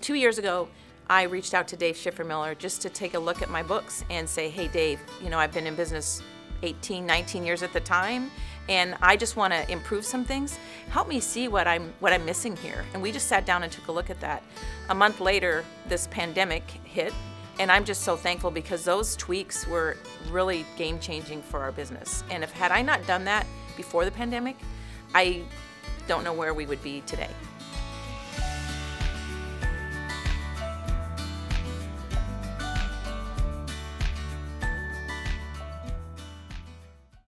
Two years ago, I reached out to Dave Schiffermiller just to take a look at my books and say, hey, Dave, you know, I've been in business 18, 19 years at the time, and I just want to improve some things. Help me see what I'm what I'm missing here. And we just sat down and took a look at that. A month later, this pandemic hit, and I'm just so thankful because those tweaks were really game changing for our business. And if had I not done that before the pandemic, I don't know where we would be today.